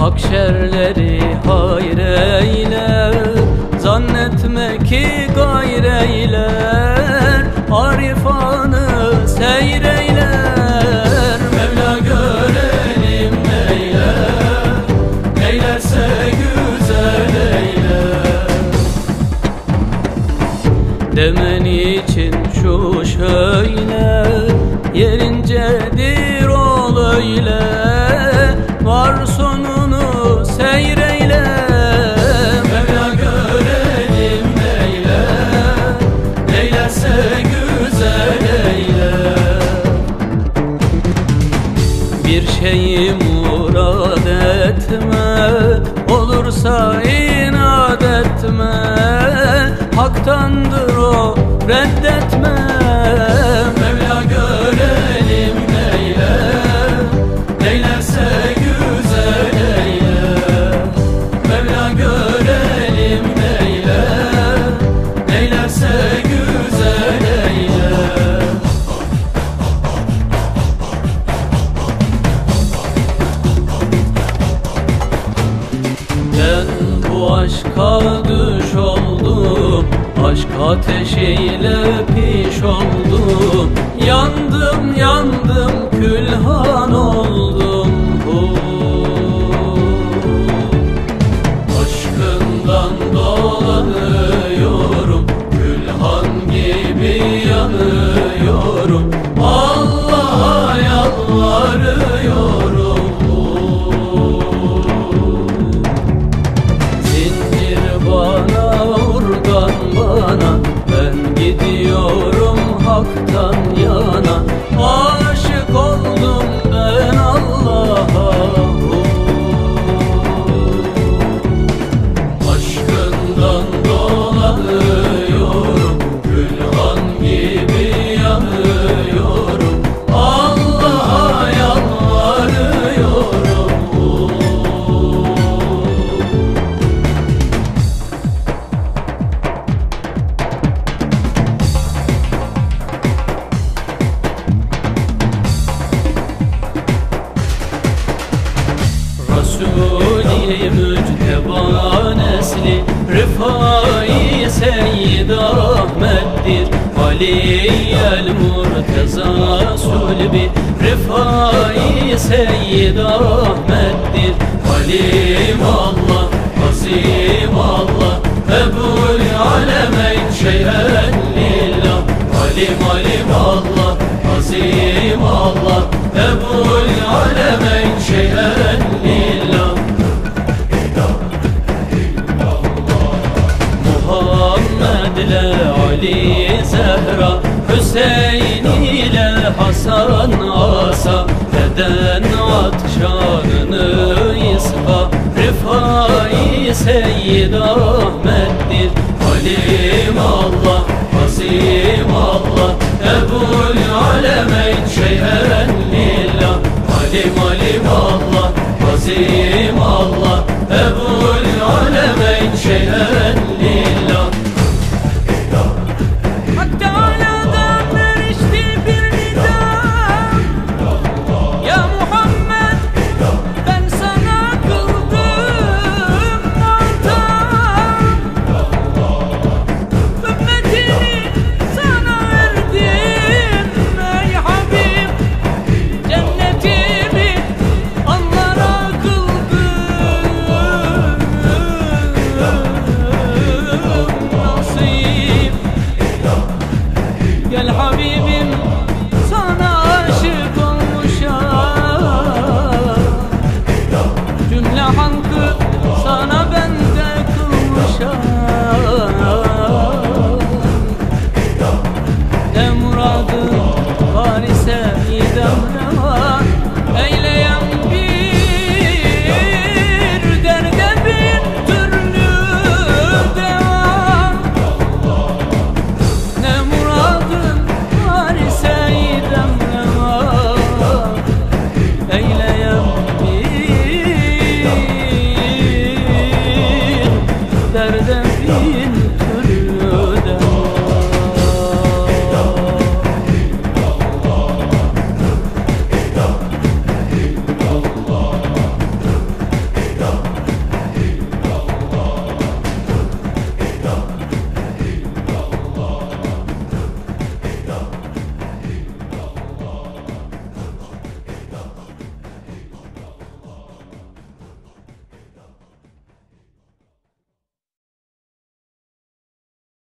Mahşerleri hayreyle Zannetme ki gayreyler Arifanı seyreyler. Mevla görelim neyler Neylerse güzel eyler. Demen için şu şöyle Bir şeyi murad etme. Olursa inat etme. Haktandır o reddetme aşka düş oldum. Aşk ateşiyle piş oldum mücteba nesli Rıfai Seyyid Ahmet'tir. Aliyyel Murteza Sulbi Rıfai Seyyid Ahmet'tir. Halim Allah, Azim Allah Ebul Alemeyn şeyhen lillah Halim Halim Allah, Ebi Zehra Hüseyin ile Hasan Asa. Neden at şanını isba? Rifai Seyyid Ahmet'tir. Halim Allah Azim Allah. Ebul Alemeyn Şeyhen Lillah. Halim Halim Allah Azim Allah. Ebul Alemeyn Şeyhen